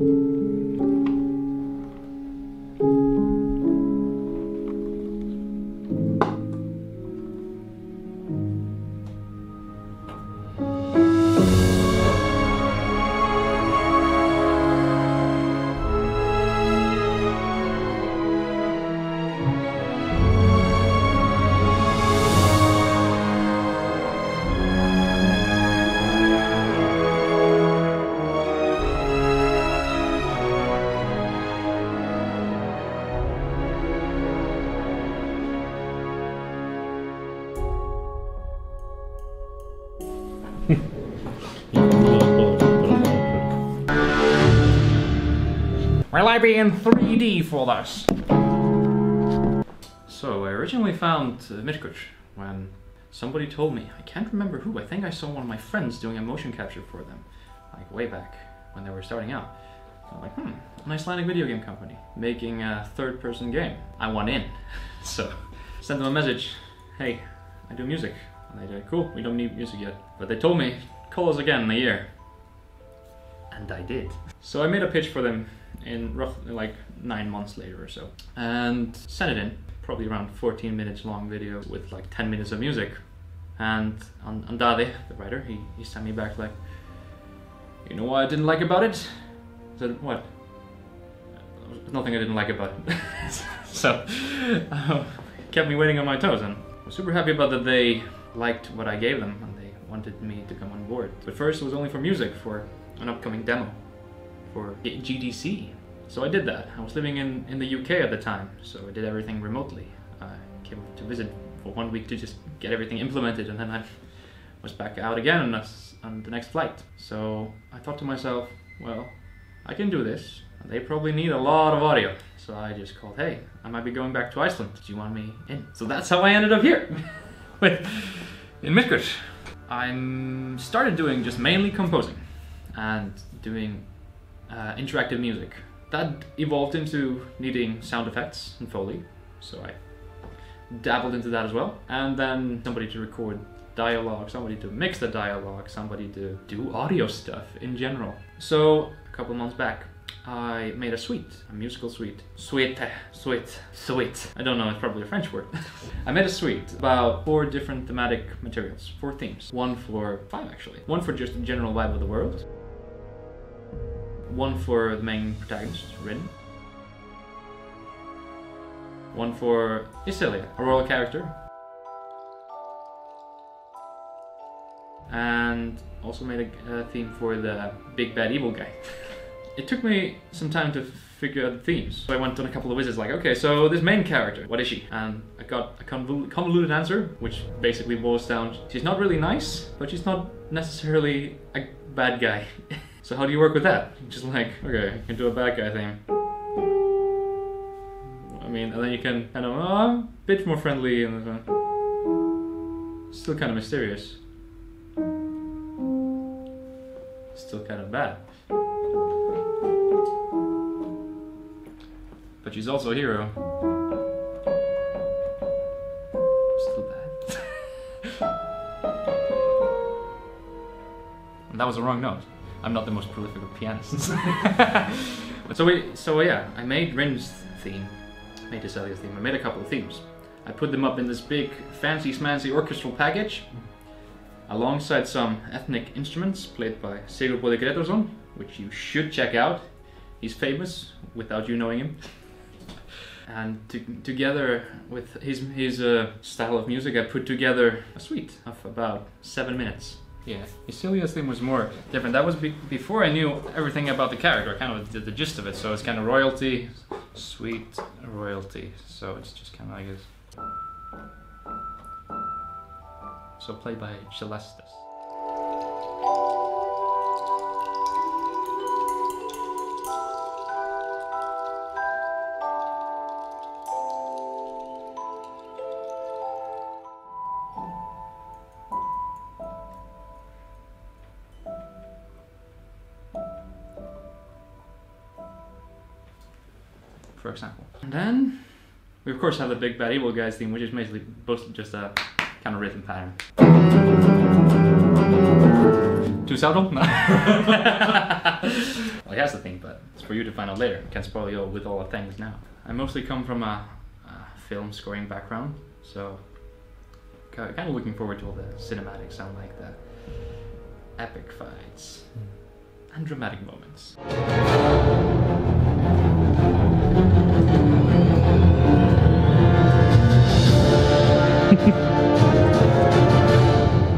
Música Will I be in 3D for this? So I originally found uh, when somebody told me, I can't remember who, I think I saw one of my friends doing a motion capture for them, like way back when they were starting out. So I'm like, hmm, an Icelandic video game company making a third person game. I want in. so sent them a message, hey, I do music. And they said, cool, we don't need music yet. But they told me, call us again in a year. And I did. So I made a pitch for them in roughly like nine months later or so. And sent it in, probably around 14 minutes long video with like 10 minutes of music. And on, on the writer, he, he sent me back like, you know what I didn't like about it? I said, what? There's nothing I didn't like about it. so, uh, kept me waiting on my toes and I was super happy about that they liked what I gave them and they wanted me to come on board. But first it was only for music, for an upcoming demo for GDC. So I did that. I was living in, in the UK at the time, so I did everything remotely. I came to visit for one week to just get everything implemented and then I was back out again on, on the next flight. So I thought to myself, well, I can do this. They probably need a lot of audio. So I just called, hey, I might be going back to Iceland. Do you want me in? So that's how I ended up here with in Midgård. I started doing just mainly composing and doing uh, interactive music. That evolved into needing sound effects and Foley, so I dabbled into that as well. And then somebody to record dialogue, somebody to mix the dialogue, somebody to do audio stuff in general. So a couple months back, I made a suite, a musical suite. Suite, suite, suite. I don't know, it's probably a French word. I made a suite about four different thematic materials, four themes. One for, five actually. One for just the general vibe of the world. One for the main protagonist, Rin. One for Isilia, a royal character. And also made a, a theme for the big bad evil guy. it took me some time to figure out the themes. So I went on a couple of visits like, okay, so this main character, what is she? And I got a convol convoluted answer, which basically boils down, she's not really nice, but she's not necessarily a bad guy. so how do you work with that? Just like, okay, you can do a bad guy thing. I mean, and then you can kind of, uh, a bit more friendly and still kind of mysterious. Still kind of bad. But she's also a hero. Still bad. that was the wrong note. I'm not the most prolific of pianists. so we, so yeah, I made Rin's theme, I made Iselia's theme. I made a couple of themes. I put them up in this big, fancy, smancy orchestral package, alongside some ethnic instruments played by Sigurd Bodø Gretarsson, which you should check out. He's famous without you knowing him. And to, together with his, his uh, style of music, I put together a suite of about seven minutes. Yeah, Isilia's theme was more different. That was be before I knew everything about the character, kind of the, the gist of it. So it's kind of royalty, sweet royalty. So it's just kind of like this. So played by Celestis. For example. And then we of course have the big bad evil guys theme, which is basically just a kind of rhythm pattern. Too subtle? No. well, has the theme, but it's for you to find out later. Can't spoil you with all the things now. I mostly come from a, a film scoring background, so kind of looking forward to all the cinematics sound like the epic fights hmm. and dramatic moments.